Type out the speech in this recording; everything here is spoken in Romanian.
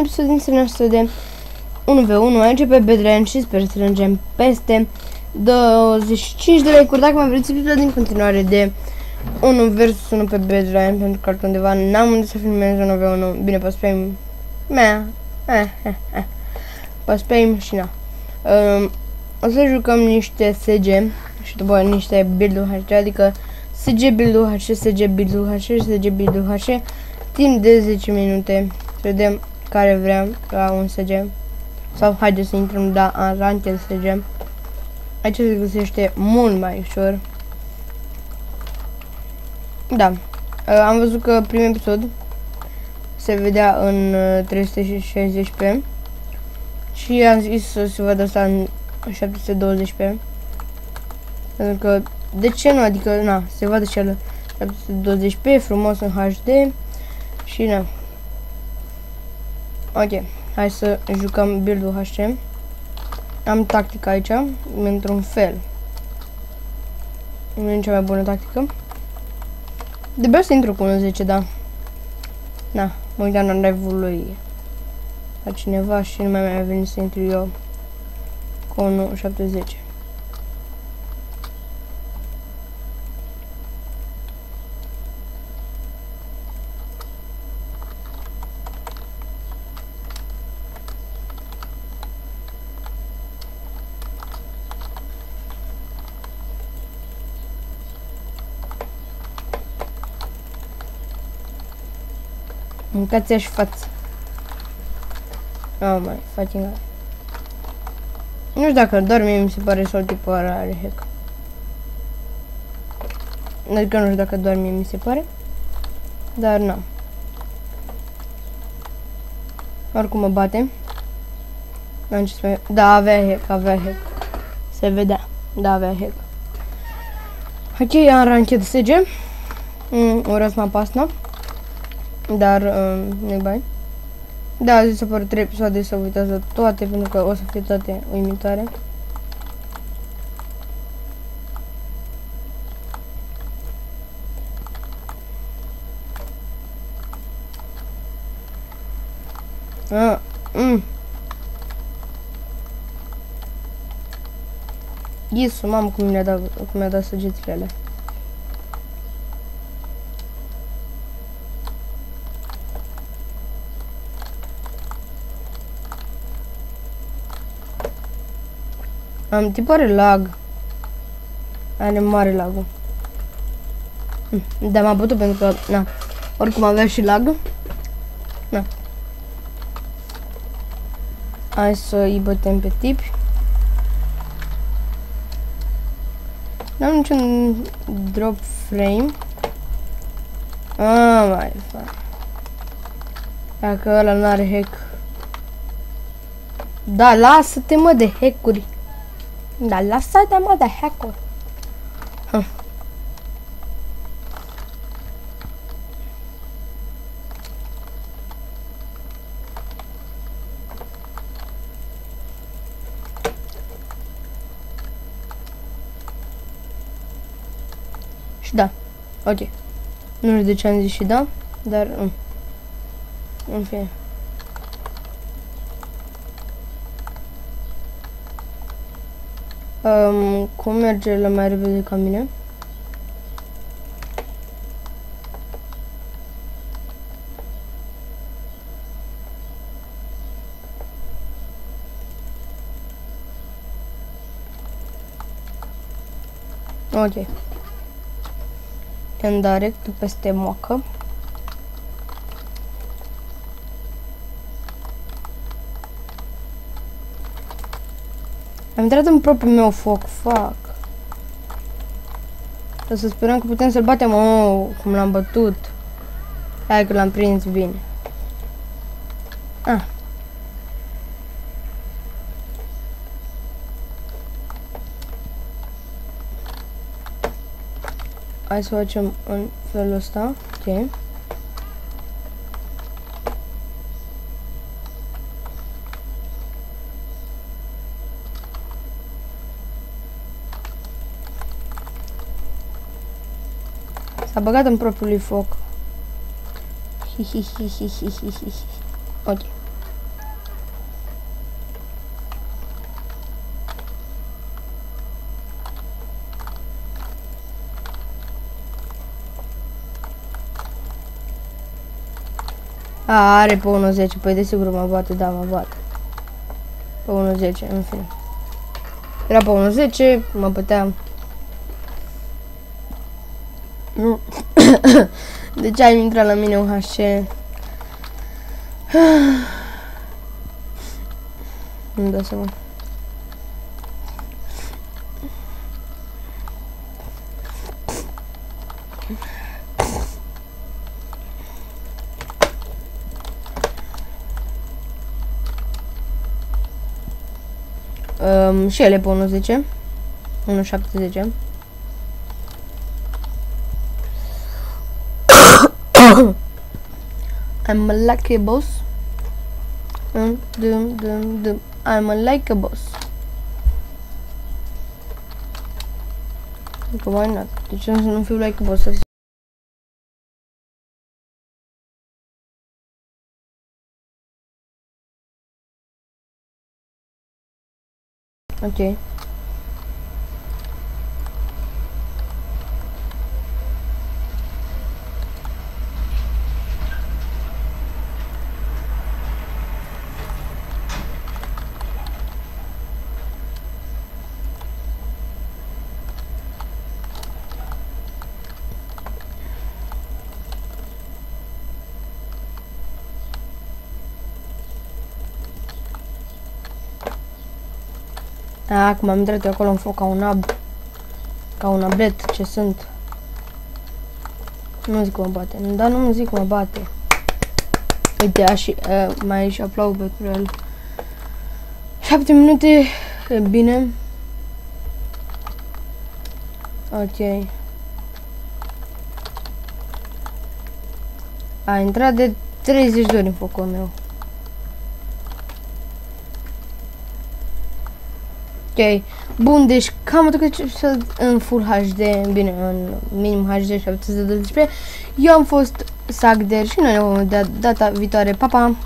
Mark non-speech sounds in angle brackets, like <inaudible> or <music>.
episod din seria noastră de 1v1 aici pe Bedran și sper să strângem peste 25 de like-uri. Dacă mai vreți episod din continuare de 1 vs 1 pe Bedran pentru că undeva n-am unde să filmez 1v1 bine pe spam mea eh, eh, eh. pe spam și na. Um, o să jucăm niște SG și după niște build-uri HD adică SG build-uri HD, SG build-uri HD, SG build-uri HD timp de 10 minute. Să vedem care vrem la un SG. Sau haideți să intrăm la Unranked SG. Aici se găsește mult mai ușor. Da. Uh, am văzut că primul episod se vedea în 360p și am zis să se vadă asta în 720p. Pentru că, de ce nu? Adică, na, se vadă și el 720p, frumos în HD și na. Ok, hai să jucăm build-ul HC. Am tactica aici, într-un fel. Nu e cea mai bună tactică. De să intru cu 10, da. Na, mă uitam la live-ul lui la cineva și nu mai mi-a venit să intru eu cu 1.70. Mâncați și față. Oh my fucking god. Nu știu dacă doar mie mi se pare sau tipul ăla are hack. Adică nu știu dacă doar mie mi se pare. Dar nu. Oricum mă bate. Am ce să Da, avea hack, avea hack. Se vedea. Da, avea hack. Ok, am ranchet SG. Mm, urăsc mapa asta. Dar um, nu bani. Da, zi să par 3 episoade să uitați la toate, pentru că o să fie toate uimitoare. Ah, mm. Isu, mamă, cum mi-a dat, cum mi-a dat săgețile alea. Am tipare lag. Are mare lagul. Hm, da, m-am putut pentru că, na, oricum avea și lag. Na. Hai să îi bătem pe tipi. N-am niciun drop frame. Ah, mai fac. Dacă ăla nu are hack. Da, lasă-te mă de hack-uri. Da, lasă-te mă de hack-uri. Hm. Și da. Ok. Nu știu de ce am zis și da, dar... Mm. În fine. Um, cum merge la mai repede ca mine? Ok. În direct peste moacă. Am intrat în propriul meu foc, fuck. O să sperăm că putem să-l batem. Oh, cum l-am bătut. Hai că l-am prins bine. Ah. Hai să facem în felul ăsta. Ok. S-a băgat în propriul lui foc. Ok. A, are pe 1.10. Păi desigur mă bate, da, mă bate. Pe 1.10, în fine. Era pe 1.10, mă băteam. Nu. <coughs> de ce ai intrat la mine un HC? <sighs> Nu dau seama. Um, și ele pe 1.10 1.70 I'm a lucky boss dum, dum, dum. I'm a a boss Că why not? Ce să nu fiu like a boss? Ok. A, acum am intrat eu acolo în foc ca un ab. Ca un ablet, ce sunt. Nu zic că mă bate. Dar nu zic că mă bate. Uite, aș, uh, mai și aplaud pentru el. 7 minute, e bine. Ok. A intrat de 30 de ori în focul meu. Ok. Bun, deci cam atât în Full HD, bine, în minim HD 712. Eu am fost Sagder și noi ne vom vedea data viitoare. Pa, pa!